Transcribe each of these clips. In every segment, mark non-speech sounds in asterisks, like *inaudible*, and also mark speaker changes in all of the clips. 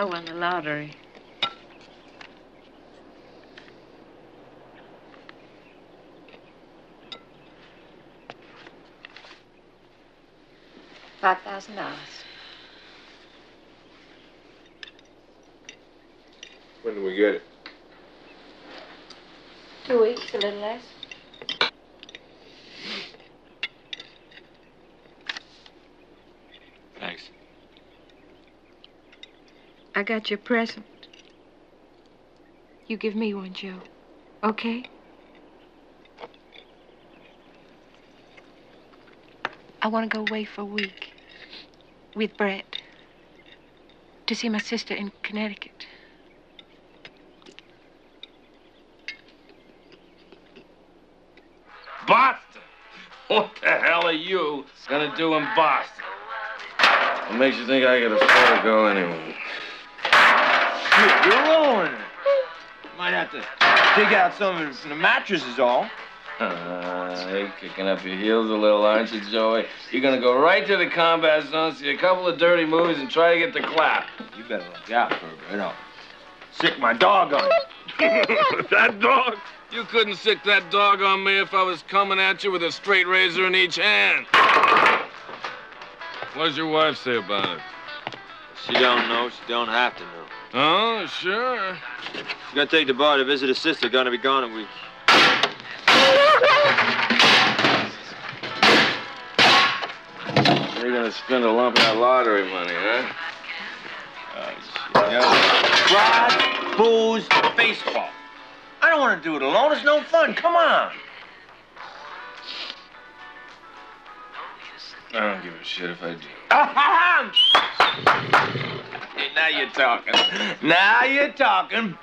Speaker 1: I won the lottery. Five thousand dollars.
Speaker 2: When do we get it?
Speaker 1: Two weeks, a little less. I got your present. You give me one, Joe. Okay? I want to go away for a week with Brett to see my sister in Connecticut.
Speaker 3: Boston? What the hell are you gonna do in Boston?
Speaker 4: What makes you think I could afford to go anyway?
Speaker 5: Shit, you're alone. Might have to dig out some of it from the mattress is all.
Speaker 4: Uh, you're kicking up your heels a little, aren't you, Joey? You're gonna go right to the combat zone, see a couple of dirty movies, and try to get the clap.
Speaker 5: You better look out, Berger. You know, sic my dog on you. *laughs*
Speaker 3: that dog? You couldn't sic that dog on me if I was coming at you with a straight razor in each hand. What does your wife say about it?
Speaker 5: She don't know. She don't have to know.
Speaker 3: Oh, sure.
Speaker 5: She's gonna take the bar to visit her sister. Gonna be gone a week.
Speaker 4: You're gonna spend a lump of that lottery money, huh?
Speaker 5: Oh, Rod, booze, baseball. I don't want to do it alone. It's no fun. Come on.
Speaker 4: I don't give a shit if I do. *laughs*
Speaker 5: You're talking. Now you're talking.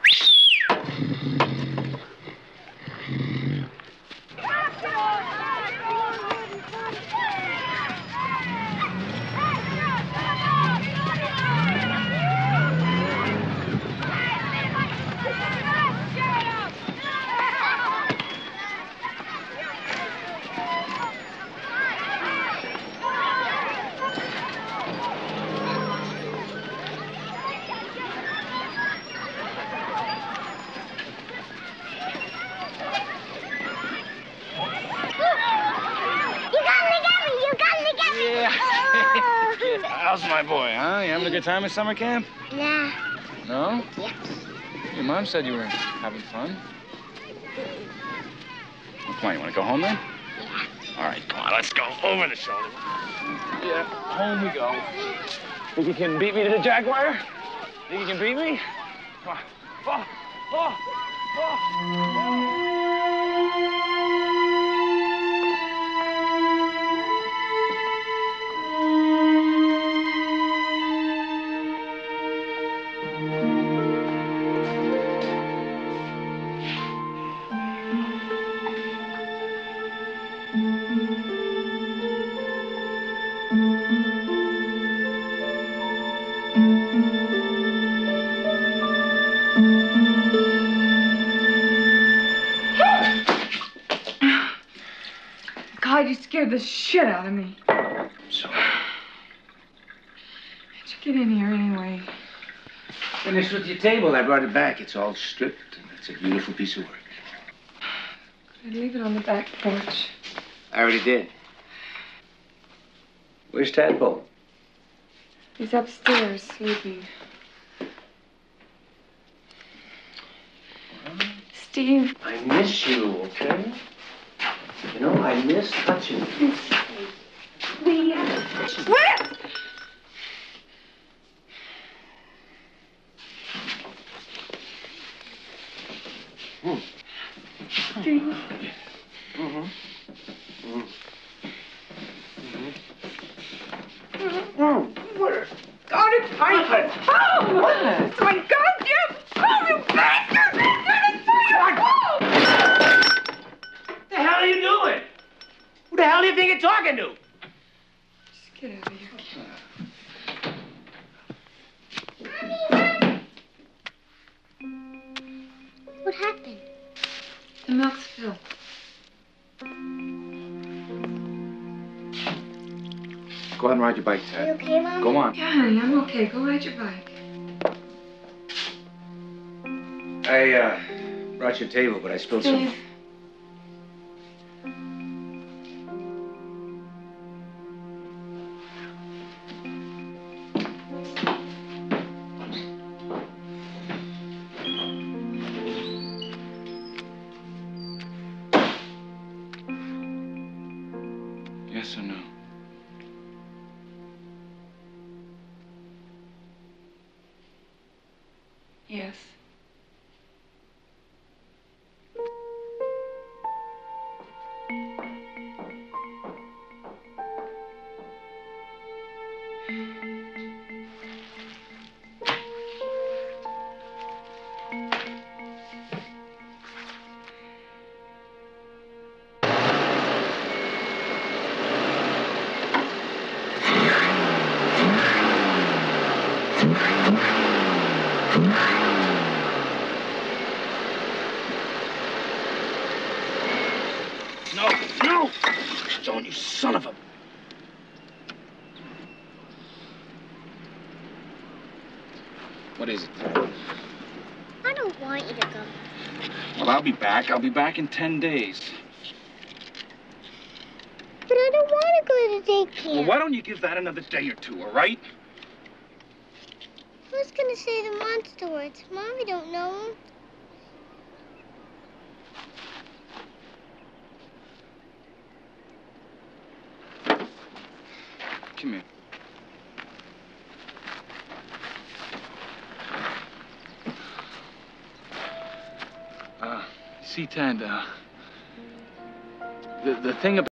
Speaker 6: You got me, got me, you got me, got me. Yeah.
Speaker 7: How's my boy, huh? You having a good time at summer camp?
Speaker 6: Nah.
Speaker 7: No?
Speaker 6: Yeah.
Speaker 7: Your mom said you were having fun. Well, come on, you want to go home then?
Speaker 6: Yeah.
Speaker 7: All right, come on, let's go. Over the shoulder. Yeah, home we go. Think you can beat me to the Jaguar? Think you can beat me? Come on. Oh, oh, oh.
Speaker 8: Scared the shit out of me.
Speaker 7: Sorry.
Speaker 8: How'd you get in here anyway?
Speaker 9: Finished with your table. I brought it back. It's all stripped, and it's a beautiful piece of work.
Speaker 8: I'd leave it on the back porch.
Speaker 9: I already did. Where's Tadpole?
Speaker 8: He's upstairs sleeping. Steve,
Speaker 9: I miss you, okay? You know, I miss touching you.
Speaker 8: we. What? Steve.
Speaker 9: Mm-hmm.
Speaker 8: What? God, it's my home! It's my goddamn you
Speaker 9: talking to?
Speaker 8: Just get out of here.
Speaker 6: What happened?
Speaker 8: The milk's spilled.
Speaker 9: Go ahead and ride your bike,
Speaker 6: You okay, Mom?
Speaker 9: Go on.
Speaker 8: Yeah, honey, I'm okay. Go ride your bike.
Speaker 9: I uh, brought you a table, but I spilled some.
Speaker 7: Yes or no? No, no! Stone, you son of a... What is it?
Speaker 6: I don't want you to go.
Speaker 7: Well, I'll be back. I'll be back in ten days.
Speaker 6: But I don't want to go to daycare.
Speaker 7: Well, why don't you give that another day or two, all right?
Speaker 6: Who's gonna say the monster words? Mommy don't know 'em.
Speaker 7: Come here. Uh, see, Tad, uh, the, the thing about